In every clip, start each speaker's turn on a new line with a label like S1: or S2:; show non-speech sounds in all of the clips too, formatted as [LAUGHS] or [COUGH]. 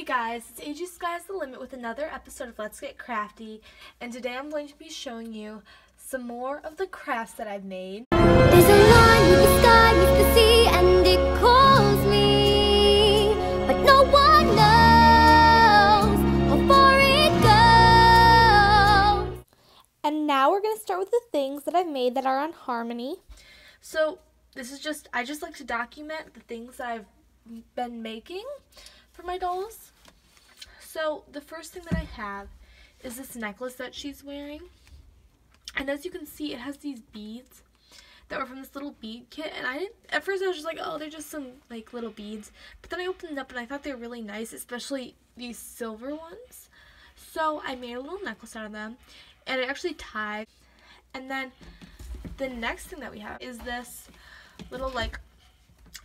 S1: Hey guys, it's AG Sky's the Limit with another episode of Let's Get Crafty, and today I'm going to be showing you some more of the crafts that I've made.
S2: There's a line with the sky, with the sea, and it calls me. But no one knows how far it goes.
S1: And now we're going to start with the things that I've made that are on Harmony. So this is just, I just like to document the things that I've been making for my dolls. So the first thing that I have is this necklace that she's wearing. And as you can see, it has these beads that were from this little bead kit. And I at first I was just like, oh, they're just some like little beads. But then I opened it up and I thought they were really nice, especially these silver ones. So I made a little necklace out of them and I actually tied. And then the next thing that we have is this little like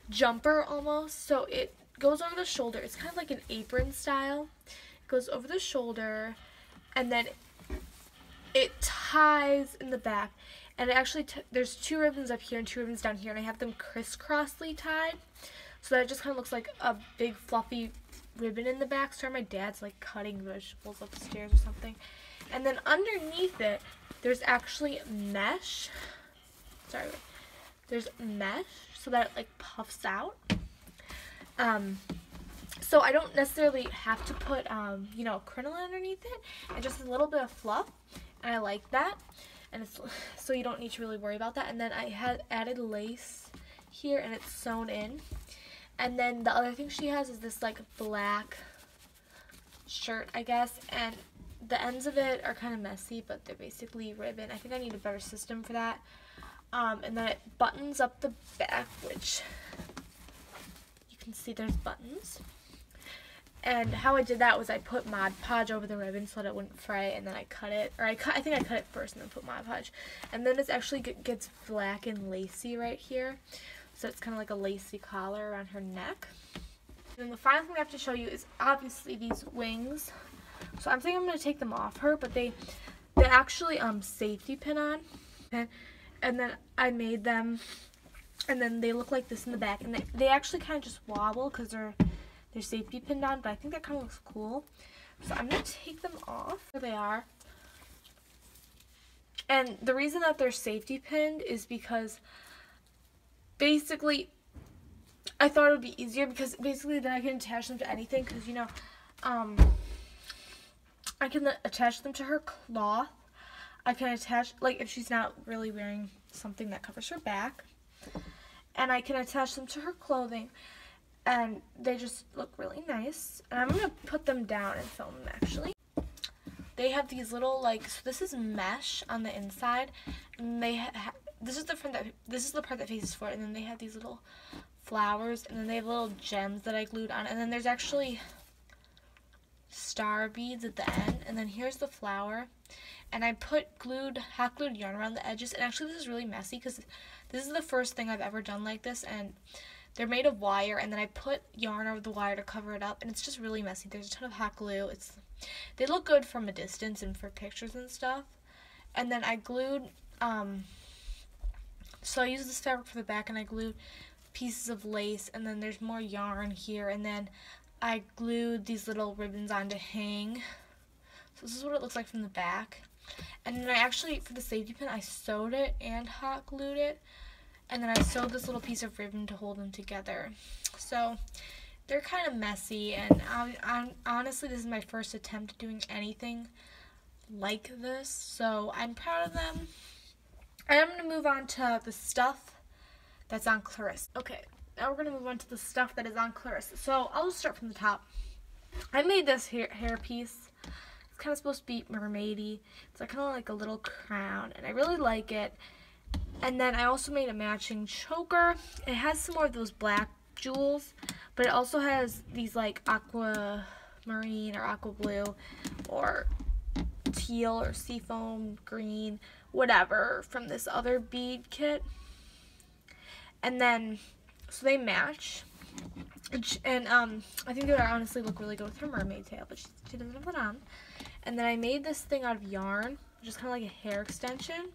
S1: jumper almost. So it goes over the shoulder. It's kind of like an apron style. It goes over the shoulder and then it ties in the back. And it actually, there's two ribbons up here and two ribbons down here. And I have them crisscrossly tied. So that it just kind of looks like a big fluffy ribbon in the back. Sorry, my dad's like cutting vegetables upstairs or something. And then underneath it, there's actually mesh. Sorry, there's mesh so that it like puffs out. Um, so I don't necessarily have to put, um, you know, crinoline underneath it, and just a little bit of fluff, and I like that. And it's [SIGHS] so you don't need to really worry about that. And then I had added lace here, and it's sewn in. And then the other thing she has is this like black shirt, I guess, and the ends of it are kind of messy, but they're basically ribbon. I think I need a better system for that. Um, and then it buttons up the back, which can see there's buttons. And how I did that was I put Mod Podge over the ribbon so that it wouldn't fray, and then I cut it, or I cut, I think I cut it first and then put Mod Podge. And then it actually gets black and lacy right here, so it's kind of like a lacy collar around her neck. And the final thing I have to show you is obviously these wings. So I'm thinking I'm going to take them off her, but they they actually um safety pin on. And then I made them, and then they look like this in the back. And they, they actually kind of just wobble because they're, they're safety pinned on, but I think that kind of looks cool. So I'm going to take them off. There they are. And the reason that they're safety pinned is because basically I thought it would be easier because basically then I can attach them to anything because, you know, um, I can attach them to her cloth. I can attach, like if she's not really wearing something that covers her back. And I can attach them to her clothing. And they just look really nice. And I'm to put them down and film them actually. They have these little like, so this is mesh on the inside. And they ha this is the front that, this is the part that faces forward. And then they have these little flowers. And then they have little gems that I glued on. And then there's actually star beads at the end. And then here's the flower. And I put glued, hot glued yarn around the edges. And actually this is really messy because this is the first thing I've ever done like this. And they're made of wire. And then I put yarn over the wire to cover it up. And it's just really messy. There's a ton of hot glue. It's They look good from a distance and for pictures and stuff. And then I glued, um, so I used this fabric for the back and I glued pieces of lace. And then there's more yarn here. And then I glued these little ribbons on to hang. So this is what it looks like from the back. And then I actually, for the safety pin, I sewed it and hot glued it. And then I sewed this little piece of ribbon to hold them together. So they're kind of messy. And I, I, honestly, this is my first attempt at doing anything like this. So I'm proud of them. And I'm going to move on to the stuff that's on Clarissa. Okay, now we're going to move on to the stuff that is on Clarissa. So I'll just start from the top. I made this hair, hair piece. It's kind of supposed to be mermaidy. It's like kind of like a little crown, and I really like it. And then I also made a matching choker. It has some more of those black jewels, but it also has these like aqua marine or aqua blue or teal or seafoam green, whatever, from this other bead kit. And then so they match. And, um, I think they would honestly look really good with her mermaid tail, but she, she doesn't have it on. And then I made this thing out of yarn, is kind of like a hair extension.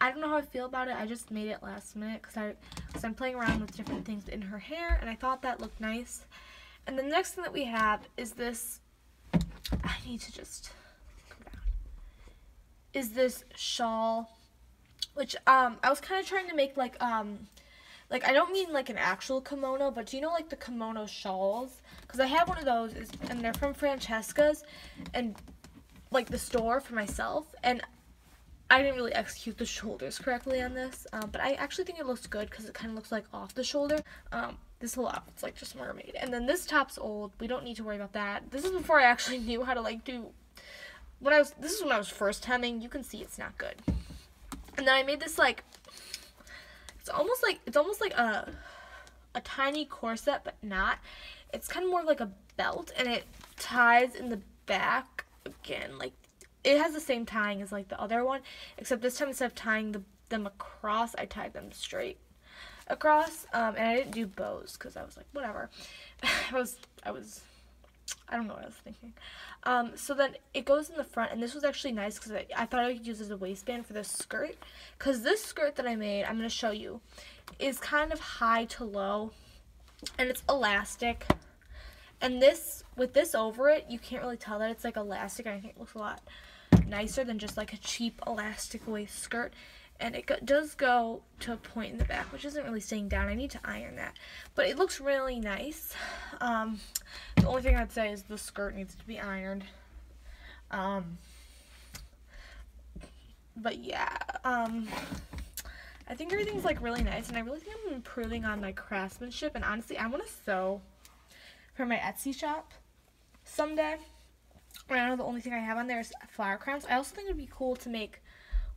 S1: I don't know how I feel about it. I just made it last minute because I, cause I'm playing around with different things in her hair, and I thought that looked nice. And the next thing that we have is this, I need to just come down, is this shawl, which um I was kind of trying to make like, um like I don't mean like an actual kimono, but do you know like the kimono shawls? Because I have one of those, and they're from Francesca's, and like the store for myself, and I didn't really execute the [LAUGHS] shoulders correctly on this, um, but I actually think it looks good because it kind of looks like off the shoulder. Um, this whole outfit's like just mermaid, and then this top's old. We don't need to worry about that. This is before I actually [LAUGHS] knew how to like do. When I was, this is when I was first hemming. You can see it's not good. And then I made this like it's almost like it's almost like a a tiny corset, but not. It's kind of more like a belt, and it ties in the back again. Like it has the same tying as like the other one, except this time instead of tying the, them across, I tied them straight across. Um, and I didn't do bows because I was like, whatever. [LAUGHS] I was I was I don't know what I was thinking. Um, so then it goes in the front, and this was actually nice because I, I, thought I could use as a waistband for this skirt. Because this skirt that I made, I'm going to show you, is kind of high to low, and it's elastic. And this, with this over it, you can't really tell that it's like elastic. I think it looks a lot nicer than just like a cheap elastic waist skirt and it does go to a point in the back, which isn't really staying down. I need to iron that, but it looks really nice. Um, the only thing I'd say is the skirt needs to be ironed. Um, but yeah, um, I think everything's like really nice, and I really think I'm improving on my craftsmanship. And honestly, I want to sew for my Etsy shop someday. I know the only thing I have on there is flower crowns. I also think it'd be cool to make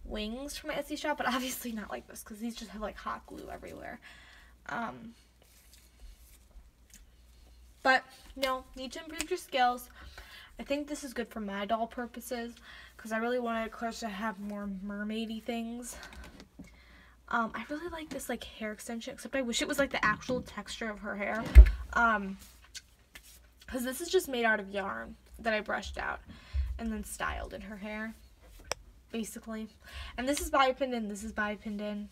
S1: wings for my Etsy shop, but [LAUGHS] obviously not like this because these just have like hot glue everywhere. Um, but no, need to improve your skills. I think this is good for my doll purposes because I really wanted Claire to have more mermaidy things. Um, I really like this like hair extension, except I wish it was like the actual texture of her hair. Um, because this is just made out of yarn that I brushed out and then styled in her hair basically. And this is bobby pinned in, this is bobby pinned in.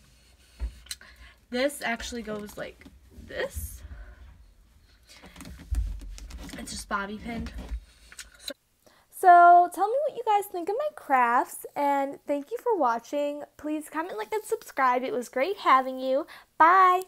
S1: This actually goes like this. It's just bobby pinned. So tell me what you guys think of my crafts and thank you for watching. Please comment, like, and subscribe. It was great having you. Bye!